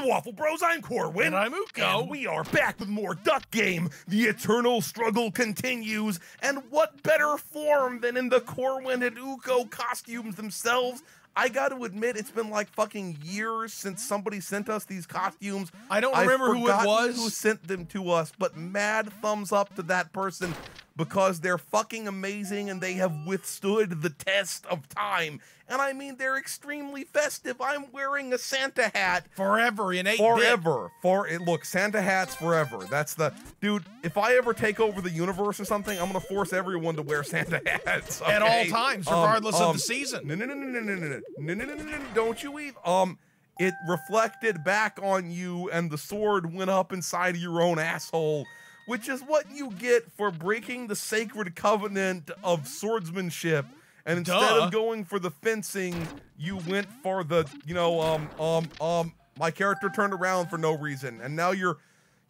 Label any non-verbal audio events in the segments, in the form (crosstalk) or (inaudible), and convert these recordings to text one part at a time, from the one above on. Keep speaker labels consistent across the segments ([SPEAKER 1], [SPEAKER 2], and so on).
[SPEAKER 1] the Waffle Bros. I'm Corwin.
[SPEAKER 2] And I'm Uko.
[SPEAKER 1] And we are back with more Duck Game. The eternal struggle continues. And what better form than in the Corwin and Uko costumes themselves? I got to admit, it's been like fucking years since somebody sent us these costumes.
[SPEAKER 2] I don't remember who it was.
[SPEAKER 1] Who sent them to us? But mad thumbs up to that person because they're fucking amazing and they have withstood the test of time. And I mean, they're extremely festive. I'm wearing a Santa hat
[SPEAKER 2] Forever in eight
[SPEAKER 1] forever. For it, look, Santa hats forever. That's the dude. If I ever take over the universe or something, I'm gonna force everyone to wear Santa hats
[SPEAKER 2] At all
[SPEAKER 1] okay?
[SPEAKER 2] times,
[SPEAKER 1] Um,
[SPEAKER 2] regardless of
[SPEAKER 1] um,
[SPEAKER 2] the season.
[SPEAKER 1] No, no, no, no, no, no, no, no, no, no, no, no, no, Don't you even. Um, it reflected back on you, and the sword went up inside of your own asshole. Which is what you get for breaking the sacred covenant of swordsmanship. And instead
[SPEAKER 2] Duh.
[SPEAKER 1] of going for the fencing, you went for the, you know, um, um, um, my character turned around for no reason, and now you're,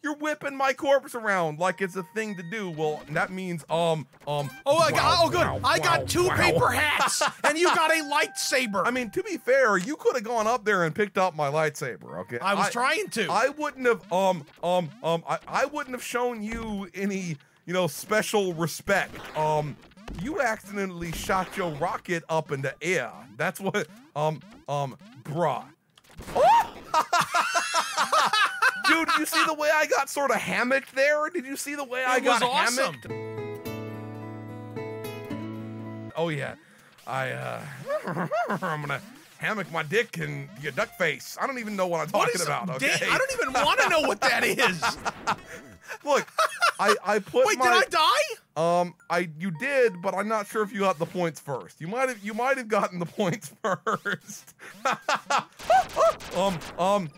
[SPEAKER 1] you're whipping my corpse around like it's a thing to do. Well, that means, um, um.
[SPEAKER 2] Oh, I got, oh, good.
[SPEAKER 1] wow,
[SPEAKER 2] I
[SPEAKER 1] wow,
[SPEAKER 2] got two paper hats, (laughs) and you got a lightsaber.
[SPEAKER 1] I mean, to be fair, you could have gone up there and picked up my lightsaber. Okay,
[SPEAKER 2] I was trying to.
[SPEAKER 1] I wouldn't have, um, um, um, I, I wouldn't have shown you any, you know, special respect. Um, you accidentally shot your rocket up in the air. That's what, um, um, bruh. (laughs) Dude, you see the way I got sort of hammocked there? Did you see the way I
[SPEAKER 2] It was
[SPEAKER 1] got
[SPEAKER 2] awesome.
[SPEAKER 1] hammocked? Oh yeah, I uh, (laughs) I'm gonna hammock my dick and your duck face. I don't even know what I'm
[SPEAKER 2] What
[SPEAKER 1] talking about. Okay,
[SPEAKER 2] I don't even want to know what that is. (laughs)
[SPEAKER 1] look. I I put
[SPEAKER 2] Wait,
[SPEAKER 1] my
[SPEAKER 2] did I die?
[SPEAKER 1] um I you did, but I'm not sure if you got the points first. You might have you might have gotten the points (laughs) first. um um.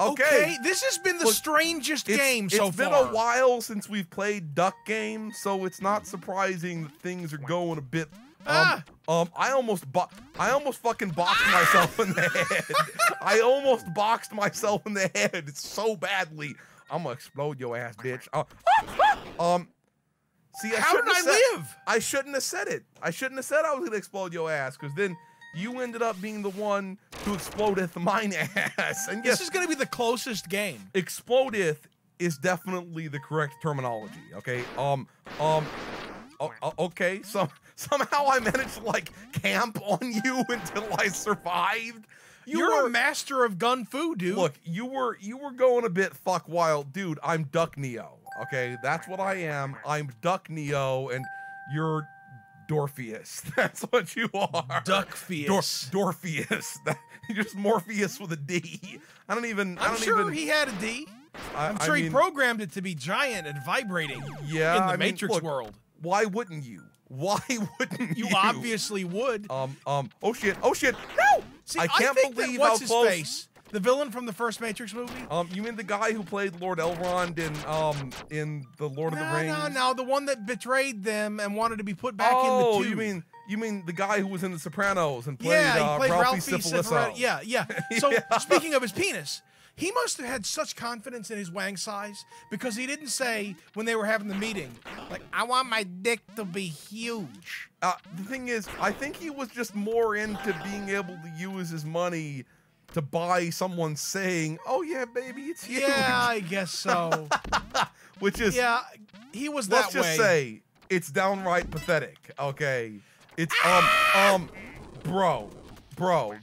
[SPEAKER 1] Okay.
[SPEAKER 2] This has been the
[SPEAKER 1] Look,
[SPEAKER 2] strangest
[SPEAKER 1] It's-
[SPEAKER 2] game so far.
[SPEAKER 1] It's been
[SPEAKER 2] far.
[SPEAKER 1] a while since we've played Duck Game, so it's not surprising that things are going a bit. Um,
[SPEAKER 2] Ah.
[SPEAKER 1] um, I almost, bo- I almost fucking boxed myself in the head. I almost boxed myself in the head so badly. I'm gonna explode your ass, bitch. Uh, um, see, I
[SPEAKER 2] How did I
[SPEAKER 1] said-
[SPEAKER 2] live?
[SPEAKER 1] I shouldn't have said it. I shouldn't have said I was gonna explode your ass, because then you ended up being the one who explodeth mine (laughs) ass. And yes,
[SPEAKER 2] This is going to be the closest game.
[SPEAKER 1] explodeth is definitely the correct terminology. Okay. Um. Um. okay. (laughs) So somehow I managed to like camp on you (laughs) until I survived. You
[SPEAKER 2] You're
[SPEAKER 1] were
[SPEAKER 2] a master of gun fu, dude.
[SPEAKER 1] look. You were you were going a bit fuck wild, dude. I'm Duck Neo. Okay, that's what I am. I'm Duck Neo, and you're Dorpheus. (laughs) That's what you are.
[SPEAKER 2] Duck Dorfeus.
[SPEAKER 1] Dorpheus. (laughs) You're just Morpheus with a D. I don't even. I
[SPEAKER 2] I'm
[SPEAKER 1] don't
[SPEAKER 2] sure
[SPEAKER 1] even,
[SPEAKER 2] he had a D.
[SPEAKER 1] I,
[SPEAKER 2] I'm
[SPEAKER 1] I
[SPEAKER 2] sure he programmed it to be giant and vibrating
[SPEAKER 1] Yeah,
[SPEAKER 2] in the
[SPEAKER 1] I mean,
[SPEAKER 2] Matrix
[SPEAKER 1] look,
[SPEAKER 2] world.
[SPEAKER 1] Why wouldn't you? Why (laughs) wouldn't you?
[SPEAKER 2] You obviously would.
[SPEAKER 1] Um. Um. Oh shit. Oh shit. No.
[SPEAKER 2] See,
[SPEAKER 1] I can't believe
[SPEAKER 2] that,
[SPEAKER 1] how
[SPEAKER 2] his
[SPEAKER 1] close.
[SPEAKER 2] face? The villain from the first Matrix movie?
[SPEAKER 1] Um. You mean the guy who played Lord Elrond in um in the Lord of the Rings?
[SPEAKER 2] no, no. The one that betrayed them and wanted to be put back
[SPEAKER 1] oh,
[SPEAKER 2] in the tube.
[SPEAKER 1] you mean you mean the guy who was in The Sopranos and played,
[SPEAKER 2] yeah,
[SPEAKER 1] uh,
[SPEAKER 2] he played
[SPEAKER 1] Ralphie,
[SPEAKER 2] Ralphie
[SPEAKER 1] Syphilisso?
[SPEAKER 2] Yeah, yeah. (laughs) So
[SPEAKER 1] Yeah.
[SPEAKER 2] speaking of his penis, he must have had such confidence in his wang size because he didn't say when they were having the meeting, like, I want my dick to be huge.
[SPEAKER 1] Uh, the thing is, I think he was just more into being able to use his money to buy someone saying, "Oh yeah, baby, it's huge,"
[SPEAKER 2] Yeah, (laughs) I guess so. (laughs)
[SPEAKER 1] which is
[SPEAKER 2] yeah, he was that
[SPEAKER 1] let's just say it's downright pathetic. Okay, it's um um, bro, bro,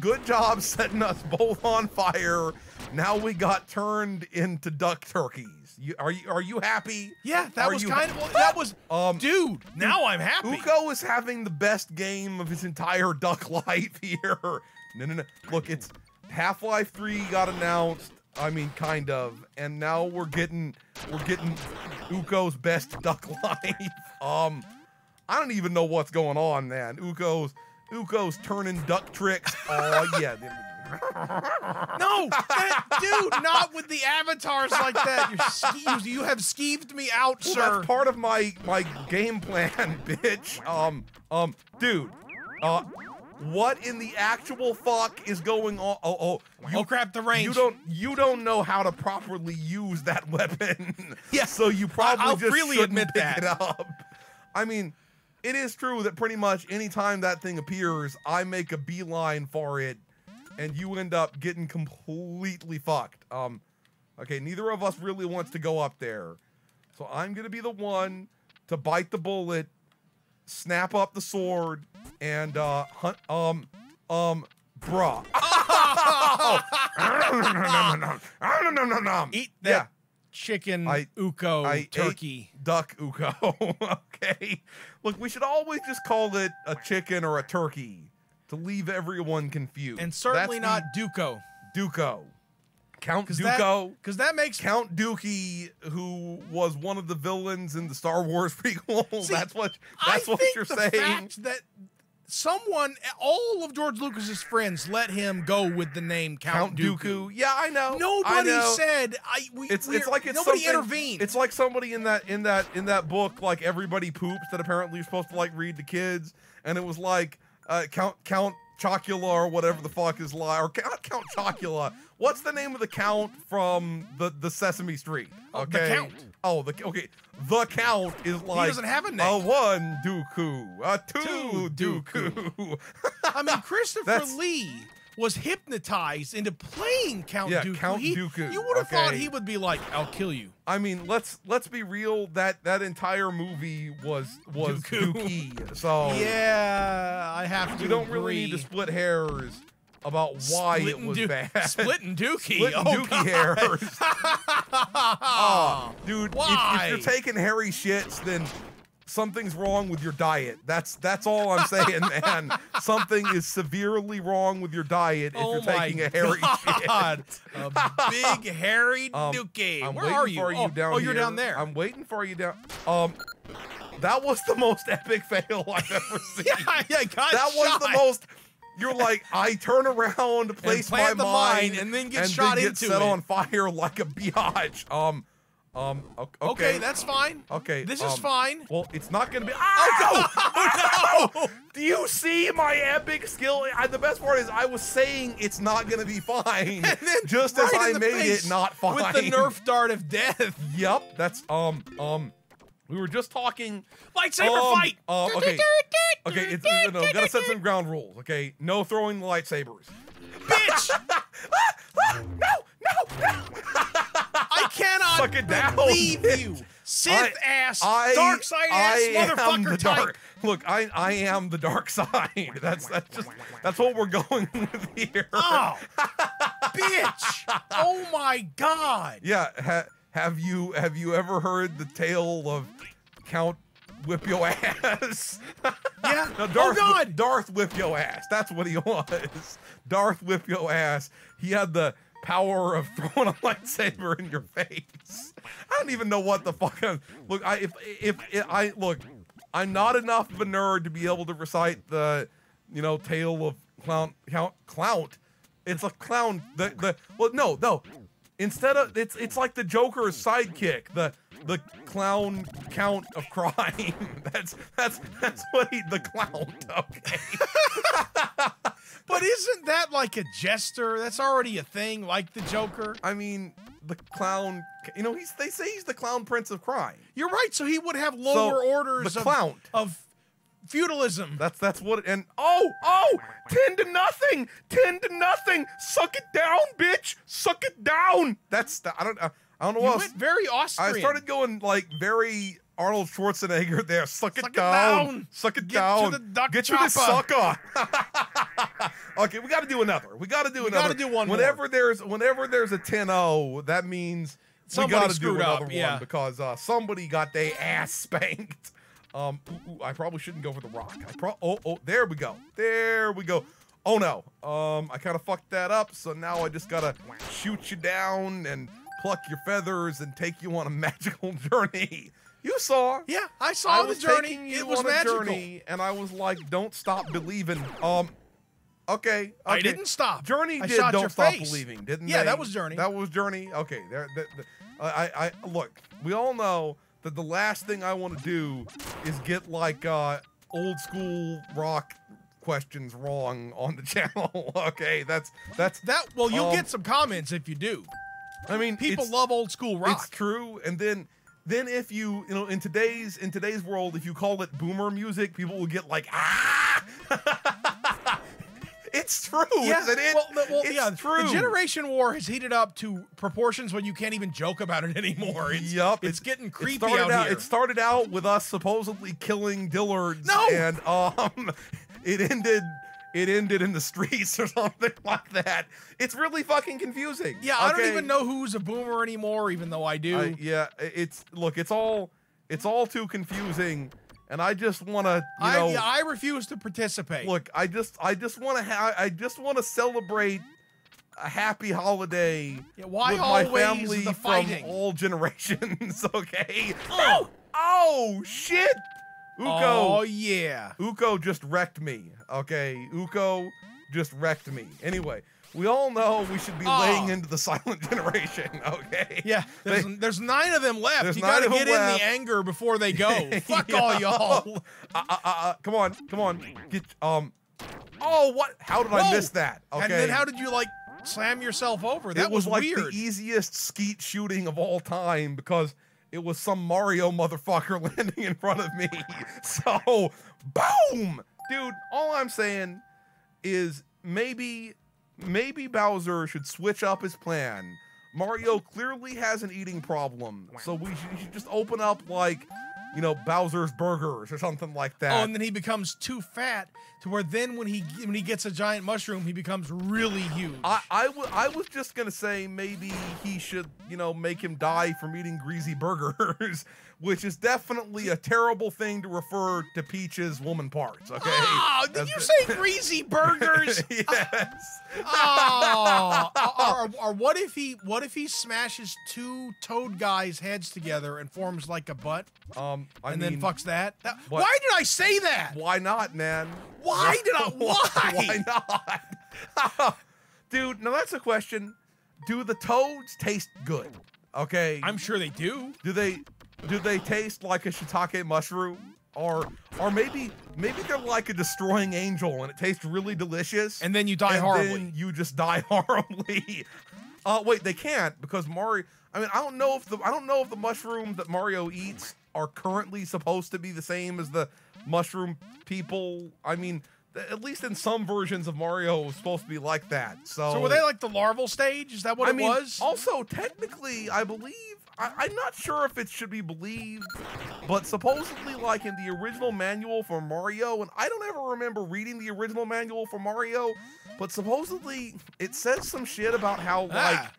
[SPEAKER 1] good job (laughs) setting us both on fire. Now we got turned into duck turkeys. You, are you are you happy?
[SPEAKER 2] yeah, that
[SPEAKER 1] Are
[SPEAKER 2] was
[SPEAKER 1] you-
[SPEAKER 2] kind of well, that was
[SPEAKER 1] Um,
[SPEAKER 2] dude. Now I'm happy.
[SPEAKER 1] Uko is having the best game of his entire duck (laughs) life here. No, no, no. Look, it's Half Life 3 got announced. I mean, kind of, and now we're getting we're getting Uko's best duck (laughs) life. Um, I don't even know what's going on, man. Uko's Uko's turning duck tricks. Oh (laughs) yeah.
[SPEAKER 2] No, that- dude, not with the avatars like that. You're ske- you, you have skeeved me out,
[SPEAKER 1] Well,
[SPEAKER 2] sir.
[SPEAKER 1] that's part of my my game plan, (laughs) bitch. Um, um, dude. Uh, what in the actual fuck is going on? Oh, oh, you,
[SPEAKER 2] oh crap, the range.
[SPEAKER 1] you don't you don't know how to properly use that (laughs) weapon.
[SPEAKER 2] Yeah,
[SPEAKER 1] so you probably
[SPEAKER 2] I'll
[SPEAKER 1] just
[SPEAKER 2] freely
[SPEAKER 1] shouldn't
[SPEAKER 2] admit
[SPEAKER 1] pick
[SPEAKER 2] that.
[SPEAKER 1] it up. I mean, it is true that pretty much anytime that thing appears, I make a beeline for it and you end up getting completely fucked. Um, okay, neither of us really wants to go up there, so I'm gonna be the one to bite the bullet, snap up the sword, and uh, hunt. Um, um, bruh. (laughs) (laughs)
[SPEAKER 2] Eat that
[SPEAKER 1] Yeah.
[SPEAKER 2] Chicken
[SPEAKER 1] I-
[SPEAKER 2] uko
[SPEAKER 1] I
[SPEAKER 2] turkey.
[SPEAKER 1] duck uko. (laughs) okay. Look, we should always just call it a chicken or a turkey to leave everyone confused.
[SPEAKER 2] And certainly
[SPEAKER 1] That's
[SPEAKER 2] not duco.
[SPEAKER 1] Duco. Count
[SPEAKER 2] Because
[SPEAKER 1] Duco.
[SPEAKER 2] that, 'cause that makes
[SPEAKER 1] Count Dookie, who was one of the villains in the Star Wars (laughs) prequel.
[SPEAKER 2] See,
[SPEAKER 1] that's what that's
[SPEAKER 2] I
[SPEAKER 1] what you're saying.
[SPEAKER 2] that someone, all of George Lucas's friends, let him go with the name Count,
[SPEAKER 1] Count Dooku. Yeah, I know. I
[SPEAKER 2] Nobody
[SPEAKER 1] know.
[SPEAKER 2] said I. We,
[SPEAKER 1] It's it's like it's
[SPEAKER 2] nobody intervened.
[SPEAKER 1] It's like somebody in that in that in that book, like everybody poops that apparently you're supposed to like read to kids, and it was like uh, Count Count Chocula or whatever the fuck is like or Count Count Chocula. What's the name of the Count from the the Sesame Street?
[SPEAKER 2] Oh, the
[SPEAKER 1] Okay.
[SPEAKER 2] Count.
[SPEAKER 1] Oh, the okay. The Count is like he
[SPEAKER 2] doesn't have a name.
[SPEAKER 1] A one Dooku, a two,
[SPEAKER 2] Two
[SPEAKER 1] Dooku. (laughs)
[SPEAKER 2] I mean, Christopher
[SPEAKER 1] That's-
[SPEAKER 2] Lee was hypnotized into playing Count
[SPEAKER 1] Yeah,
[SPEAKER 2] Dooku.
[SPEAKER 1] Count
[SPEAKER 2] He-
[SPEAKER 1] Dooku,
[SPEAKER 2] You would have thought he would be like, "I'll kill you."
[SPEAKER 1] I mean, let's let's be real. That that entire movie was was
[SPEAKER 2] Dooku.
[SPEAKER 1] Dookie. So
[SPEAKER 2] Yeah, I have to.
[SPEAKER 1] we don't really need to split hairs about why it was
[SPEAKER 2] Doo-
[SPEAKER 1] bad.
[SPEAKER 2] Splitting Dookie.
[SPEAKER 1] Splitting
[SPEAKER 2] oh,
[SPEAKER 1] Dookie
[SPEAKER 2] God.
[SPEAKER 1] hairs. (laughs) Oh, dude, if-? If, you're taking hairy shits, then something's wrong with your diet. That's that's all I'm saying, (laughs) man. Something is severely wrong with your diet if
[SPEAKER 2] oh
[SPEAKER 1] you're taking a hairy (laughs) shit.
[SPEAKER 2] God. a big hairy
[SPEAKER 1] Um,
[SPEAKER 2] Dookie.
[SPEAKER 1] I'm
[SPEAKER 2] Where are you?
[SPEAKER 1] for you
[SPEAKER 2] oh,
[SPEAKER 1] down
[SPEAKER 2] oh, you're
[SPEAKER 1] here.
[SPEAKER 2] down there.
[SPEAKER 1] I'm waiting for you down. Um, that was the most epic fail I've ever seen.
[SPEAKER 2] yeah, yeah, got
[SPEAKER 1] that was the most. You're like, I turn around, place my mine,
[SPEAKER 2] mine, and then get
[SPEAKER 1] and
[SPEAKER 2] shot
[SPEAKER 1] then get
[SPEAKER 2] into
[SPEAKER 1] set
[SPEAKER 2] it.
[SPEAKER 1] on fire like a biatch. Um, um, okay,
[SPEAKER 2] Okay, that's fine.
[SPEAKER 1] okay.
[SPEAKER 2] This
[SPEAKER 1] um,
[SPEAKER 2] is fine.
[SPEAKER 1] Well, it's not gonna be. Oh (laughs)
[SPEAKER 2] Oh,
[SPEAKER 1] no! Do you see my epic skill? I, the best part is I was saying it's not gonna be fine, (laughs)
[SPEAKER 2] And then
[SPEAKER 1] just
[SPEAKER 2] right
[SPEAKER 1] as I made it not fine.
[SPEAKER 2] With the Nerf dart of death. (laughs)
[SPEAKER 1] Yep, that's um um. We were just talking.
[SPEAKER 2] Lightsaber
[SPEAKER 1] um,
[SPEAKER 2] fight.
[SPEAKER 1] Uh, okay. Okay, it's, no, no, gotta set some ground rules. Okay, no throwing the lightsabers.
[SPEAKER 2] Bitch! (laughs)
[SPEAKER 1] No, no, no. (laughs)
[SPEAKER 2] I cannot
[SPEAKER 1] Suck it down,
[SPEAKER 2] believe
[SPEAKER 1] bitch.
[SPEAKER 2] you. Sith ass,
[SPEAKER 1] I,
[SPEAKER 2] dark side
[SPEAKER 1] I the
[SPEAKER 2] motherfucker type.
[SPEAKER 1] dark. Look, I I am the dark (laughs) side. That's that's just that's what we're going with here.
[SPEAKER 2] Oh, bitch! Oh my god!
[SPEAKER 1] Yeah. Ha, have you have you ever heard the tale of Count Whip Your Ass? (laughs)
[SPEAKER 2] Yeah.
[SPEAKER 1] No,
[SPEAKER 2] oh
[SPEAKER 1] Darth,
[SPEAKER 2] god!
[SPEAKER 1] Darth Whip Your Ass. That's what he (laughs) was. Darth Whip Your Ass. He had the power of (laughs) throwing a lightsaber in your face. I don't even know what the fuck. I'm, look, I if, if if I look, I'm not enough of a nerd to be able to recite the, you know, tale of clown count clout. It's a clown. The the well no no. Instead of it's it's like the Joker's sidekick, the the clown count of crime. (laughs) that's that's that's what he the clown. Okay. (laughs) (laughs)
[SPEAKER 2] But isn't that like a jester? That's already a thing, like the Joker.
[SPEAKER 1] I mean, the clown. You know, he's they say he's the clown prince of crime.
[SPEAKER 2] You're right. So he would have lower orders
[SPEAKER 1] the
[SPEAKER 2] of,
[SPEAKER 1] clown.
[SPEAKER 2] of feudalism.
[SPEAKER 1] That's that's what. And oh oh, ten to nothing, ten to nothing. Suck it down, bitch. Suck it down. That's the, I don't I don't know
[SPEAKER 2] you
[SPEAKER 1] what else.
[SPEAKER 2] went very Austrian.
[SPEAKER 1] I started going like very Arnold Schwarzenegger there. Suck it
[SPEAKER 2] Suck it
[SPEAKER 1] down.
[SPEAKER 2] down.
[SPEAKER 1] Suck it
[SPEAKER 2] Get to
[SPEAKER 1] down.
[SPEAKER 2] the duck
[SPEAKER 1] Get to the
[SPEAKER 2] chopper.
[SPEAKER 1] sucker. (laughs) okay, we got to do another. We got to do
[SPEAKER 2] We
[SPEAKER 1] another.
[SPEAKER 2] gotta do one more.
[SPEAKER 1] Whenever there's whenever there's a 10-0, that means
[SPEAKER 2] Somebody
[SPEAKER 1] we got to do another
[SPEAKER 2] up,
[SPEAKER 1] one
[SPEAKER 2] yeah.
[SPEAKER 1] because uh, somebody got their ass spanked. Um, ooh, ooh, I probably shouldn't go for the rock. I pro- oh, oh, there we go. There we go. Oh no. Um, I kind of fucked that up. So now I just gotta shoot you down and pluck your feathers and take you on a (laughs) magical journey. You saw.
[SPEAKER 2] Yeah, I
[SPEAKER 1] I
[SPEAKER 2] saw the
[SPEAKER 1] was
[SPEAKER 2] journey.
[SPEAKER 1] you
[SPEAKER 2] It was
[SPEAKER 1] on
[SPEAKER 2] magical.
[SPEAKER 1] a journey, and I was like, "Don't stop believing." Um, okay,
[SPEAKER 2] I didn't stop.
[SPEAKER 1] Journey
[SPEAKER 2] I
[SPEAKER 1] did
[SPEAKER 2] shot
[SPEAKER 1] "Don't Stop
[SPEAKER 2] face.
[SPEAKER 1] Believing," didn't
[SPEAKER 2] Yeah,
[SPEAKER 1] they?
[SPEAKER 2] that was Journey.
[SPEAKER 1] That was Journey. Okay, there. I, I, I look. We all know that the last thing I want to do is get like uh, old school rock questions wrong on the (laughs) channel. okay, that's that's.
[SPEAKER 2] That well, you'll
[SPEAKER 1] Um,
[SPEAKER 2] get some comments if you do.
[SPEAKER 1] I mean,
[SPEAKER 2] People love old school rock.
[SPEAKER 1] it's true. And then then if you you know in today's in today's world, if you call it boomer music, people will get like ah. (laughs) it's true, isn't it?
[SPEAKER 2] Well, the- well,
[SPEAKER 1] it's
[SPEAKER 2] yeah,
[SPEAKER 1] true.
[SPEAKER 2] The generation war has heated up to proportions when you can't even joke about it (laughs) anymore. It's,
[SPEAKER 1] Yup,
[SPEAKER 2] it's, getting creepy
[SPEAKER 1] it started
[SPEAKER 2] out.
[SPEAKER 1] It started out with us supposedly killing Dillards.
[SPEAKER 2] No!
[SPEAKER 1] and um, (laughs) it ended. It ended in the streets (laughs) or something like that. It's really fucking confusing.
[SPEAKER 2] yeah, I don't even know who's a boomer anymore, even though I do.
[SPEAKER 1] I- yeah, it's look, it's all, it's all too confusing, and I just want to, you
[SPEAKER 2] I,
[SPEAKER 1] know,
[SPEAKER 2] yeah, I refuse to participate.
[SPEAKER 1] look, I just, I just want to, ha- I just want to celebrate a happy holiday
[SPEAKER 2] Yeah, why
[SPEAKER 1] with my family from all (laughs) generations. Okay.
[SPEAKER 2] Oh!
[SPEAKER 1] Oh shit! Uko,
[SPEAKER 2] Oh yeah.
[SPEAKER 1] Uko just wrecked me. Okay, Uko just wrecked me. Anyway, we all know we should be
[SPEAKER 2] Oh.
[SPEAKER 1] laying into the (laughs) silent generation. Okay.
[SPEAKER 2] Yeah, there's,
[SPEAKER 1] They-
[SPEAKER 2] there's nine of them left. You gotta get in
[SPEAKER 1] left.
[SPEAKER 2] the anger before they go. (laughs) Fuck
[SPEAKER 1] Yeah.
[SPEAKER 2] all y'all. (laughs)
[SPEAKER 1] uh, uh, uh, uh, come on, come on. Get um. Oh, what? How did I miss that? Okay.
[SPEAKER 2] And then how did you like slam yourself over? That
[SPEAKER 1] it was, like
[SPEAKER 2] weird.
[SPEAKER 1] the easiest skeet shooting of all time because it was some Mario motherfucker landing in front of me. So, boom, dude. All I'm saying is maybe, maybe Bowser should switch up his plan. Mario clearly has an eating problem, so we should, should just open up like, you know, Bowser's Burgers or something like that.
[SPEAKER 2] Oh, and then he becomes too fat to where then when he when he gets a giant mushroom, he becomes really huge.
[SPEAKER 1] I, I, w- I was just gonna say maybe he should, you know, make him die from eating greasy burgers, (laughs) which is definitely a terrible thing to refer to Peach's woman parts. Okay.
[SPEAKER 2] Oh, did
[SPEAKER 1] That's
[SPEAKER 2] you say greasy burgers? (laughs)
[SPEAKER 1] yes.
[SPEAKER 2] oh, or, or, or what if he what if he smashes two toad guys' heads together and forms like a butt,
[SPEAKER 1] Um. I
[SPEAKER 2] and
[SPEAKER 1] mean,
[SPEAKER 2] then fucks that? That- Why did I say that?
[SPEAKER 1] Why not, man?
[SPEAKER 2] Why did I- (laughs) why?
[SPEAKER 1] why (laughs) not? Dude, now that's a question. Do the toads taste good? Okay.
[SPEAKER 2] I'm sure they do.
[SPEAKER 1] Do they do they taste like a shiitake mushroom? Or or maybe maybe they're like a destroying angel and it tastes really delicious.
[SPEAKER 2] And then you die
[SPEAKER 1] and
[SPEAKER 2] horribly.
[SPEAKER 1] Then you just die (laughs) horribly. Uh wait, they can't because Mario I mean, I don't know if the I don't know if the mushrooms that Mario eats are currently supposed to be the same as the mushroom people. I mean, at least in some versions of Mario it was supposed to be like that. So
[SPEAKER 2] So were they like the larval stage? Is that what
[SPEAKER 1] I
[SPEAKER 2] it
[SPEAKER 1] mean,
[SPEAKER 2] was?
[SPEAKER 1] Also, technically, I believe I, I'm not sure if it should be believed, but supposedly, like in the original manual for Mario, and I don't ever remember reading the original manual for Mario, but supposedly it says some shit about how like
[SPEAKER 2] Ah.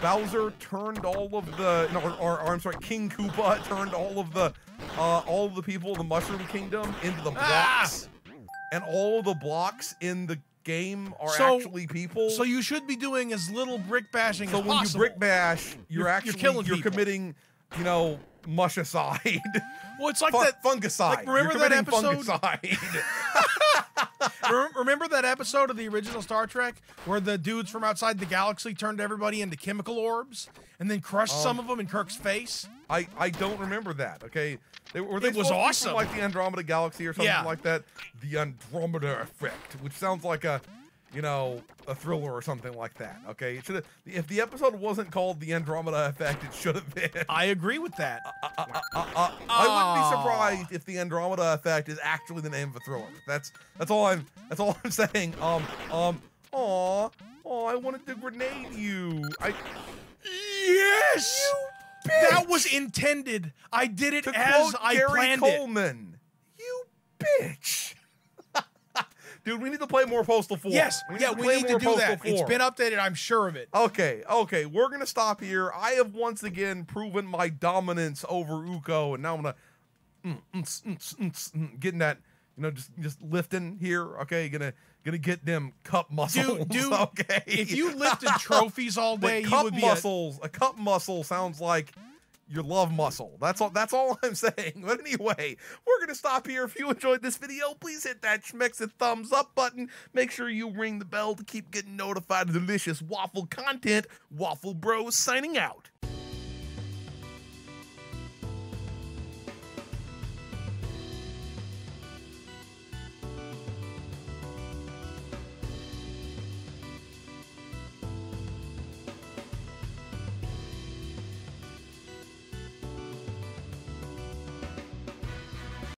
[SPEAKER 1] Bowser turned all of the, no, or, or, or I'm sorry, King Koopa turned all of the, uh, all of the people of the Mushroom Kingdom into the
[SPEAKER 2] Ah.
[SPEAKER 1] And all the blocks in the game are
[SPEAKER 2] So-
[SPEAKER 1] actually people.
[SPEAKER 2] So you should be doing as little brick bashing
[SPEAKER 1] So
[SPEAKER 2] as
[SPEAKER 1] when you brick bash, you're,
[SPEAKER 2] You're- you're
[SPEAKER 1] actually
[SPEAKER 2] killing
[SPEAKER 1] you're
[SPEAKER 2] people.
[SPEAKER 1] committing, you know, mushicide,
[SPEAKER 2] well, it's like that.
[SPEAKER 1] fungicide.
[SPEAKER 2] like, remember
[SPEAKER 1] you're
[SPEAKER 2] that episode?
[SPEAKER 1] Fungicide. (laughs)
[SPEAKER 2] Rem- Remember that episode of the original Star Trek where the dudes from outside the galaxy turned everybody into chemical orbs and then crushed
[SPEAKER 1] Um,
[SPEAKER 2] some of them in Kirk's face?
[SPEAKER 1] I I don't remember that. Okay, they were they
[SPEAKER 2] It was awesome.
[SPEAKER 1] like the Andromeda Galaxy or something
[SPEAKER 2] Yeah.
[SPEAKER 1] like that. The Andromeda Effect, which sounds like a, you know, a thriller or something like that. Okay, it should have. If the episode wasn't called the Andromeda Effect, it should have been.
[SPEAKER 2] I agree with that.
[SPEAKER 1] Uh, uh, uh, I wouldn't be surprised if the Andromeda Effect is actually the name of a thriller. That's that's all I'm that's all (laughs) I'm saying. Um um. Aw, oh, I wanted to grenade you. I
[SPEAKER 2] yes!
[SPEAKER 1] bitch!
[SPEAKER 2] That was intended. I did it
[SPEAKER 1] to
[SPEAKER 2] as I
[SPEAKER 1] Gary
[SPEAKER 2] planned it.
[SPEAKER 1] Coleman. You bitch. Dude, we need to play more Postal 4.
[SPEAKER 2] Yes,
[SPEAKER 1] We
[SPEAKER 2] yeah,
[SPEAKER 1] to
[SPEAKER 2] we need to do
[SPEAKER 1] Postal
[SPEAKER 2] that. It's been updated. I'm sure of it.
[SPEAKER 1] Okay, okay, we're gonna stop here. I have once again proven my dominance over Uko, and now I'm gonna mm, mm, mm, mm, mm, getting that, you know, just just lifting here. Okay, gonna gonna get them cup muscles.
[SPEAKER 2] dude, (laughs)
[SPEAKER 1] okay,
[SPEAKER 2] If you lifted trophies all day, you would be a,
[SPEAKER 1] muscles, a, cup muscle sounds like your love muscle. That's all. That's all (laughs) I'm saying. But anyway, we're gonna stop here. If you enjoyed this video, please hit that schmexit thumbs up button. Make sure you ring the bell to keep getting notified of delicious waffle content. Waffle Bros signing out.